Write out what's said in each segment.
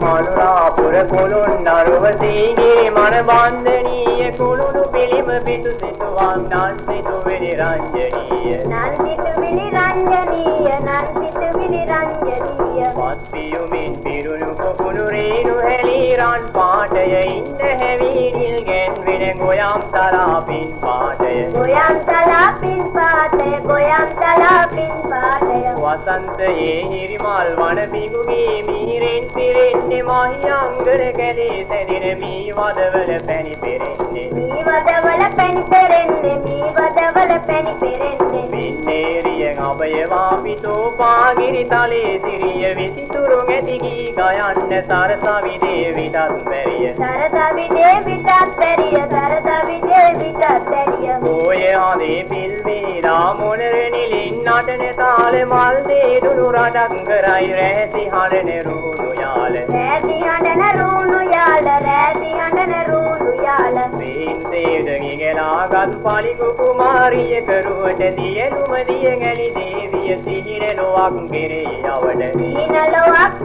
මනුරාපුර කුළුන් නරුව සීගිරි මන බන්ධනීය කුළුණු පිළිම පිටු සිතුවම් නන් සිතුවිලි රංජනීය. නන් සිතුවිලි රංජනීය නන් සිතුවිලි රංජනීය. පත් පියුමින් පිරුණු කොකුණු රේණු හැලී රන් පාටය ඉන්න හැවිරිල් ගැන්වෙන ගොයම් තරාපින් පාටය. ගොයම් තලාපින් පාටය ගොයම් තලාපින් වසන්තයේ හිරිමල් වන පිගුගේ මීරෙන් පිරෙන්නේ මහියංගන කැලේ සැදින මී වදවල පැණි පෙරෙන්නේ. මී වදවල පැණි පෙරෙන්නේ මී වදවල පැණි පෙරෙන්නේ. මින්නේරිය අබයවා පිතෝ පාගිරි තලේ සිරිය විසිතුරු ඇතිගී ගයන්න සරසවි දේවිටත් බැරිය සරසවි දේවිටත් බැරිය සරසවි දේවිටත් බැරිය ඕය ආදේ පිල්වේ රාමොනර නිලින් නටන තාල මල් දේ දුනු රටක් කරයි රැසි හඬන රුණු යාල. රැසි හඬන රුණු යාල රැසි හඬන රුණු යාල. සීන්තේද ගිගලාගත් පලිකු කුමාරිය කරුවට දියලුම දිය ගැලි දේවිය සිහිර ලොවක් කෙරේ අවට සීන ලොවක්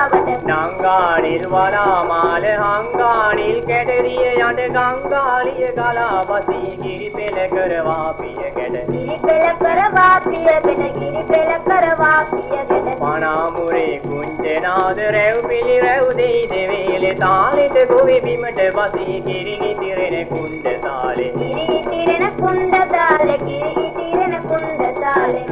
නංගානිල් වලා මාල හංගානිල් කැටරිය යන ගංගාලිය ගලා බසී ගිරි පෙළ කරවා පිය ගැට ගිරි පෙළ කරවා පියගෙන ගිරි පෙළ කරවා පියගෙන. පනාමුරේ කුංචනාද රැව් පිළි රැව් දෙයි දෙවේලේ තාලෙට ගොවි බිමට බසී කිරි ඉතිරෙන කුණ්ඩ තාලේ ගිරි ඉතිරෙන කුණ්ඩ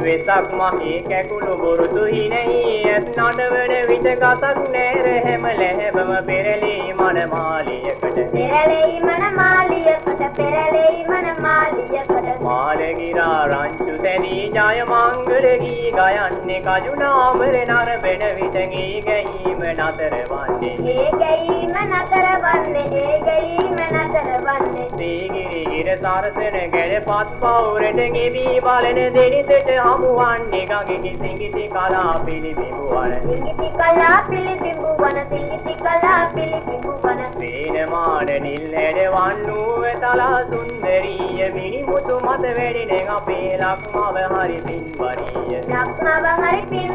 වෙසක් මහේ කැකුළු බොරුතු හිනෙහි ඇත් නඩවන විට ගතක් නෑර හැම ලැහැබම පෙරලී මන මාලියකට. පෙරලෙයි මන මාලියකට පෙරලෙයි මන මාලියකට. මාලගිරා රංචු තැනී ජය මංගල ගී ගයන්නේ කජුනාමර නරබෙන විට ගී ගැයීම නතර වන්නේ. ඒ ගැයීම නතර වන්නේ ඒ ගැයීම නතර වන්නේ. සීගිරි ගිර සරසන ගැල පත් පවුරට ගෙවී බලන දෙනිසට හමුවන්නේ ගඟෙහි සිඟිති කලා පිළිබිඹුවන සිංගිති කලා පිළිබිඹු වන සිංගිති කලා පිළිබිඹු වන. වේනමාන නිල් හැඩ වන්නූව තලා සුන්දරීය මිනිමුතු මත වැඩෙන අපේ ලක්මව හරි පින්වරීය. ලක්මව හරි පින්වරීය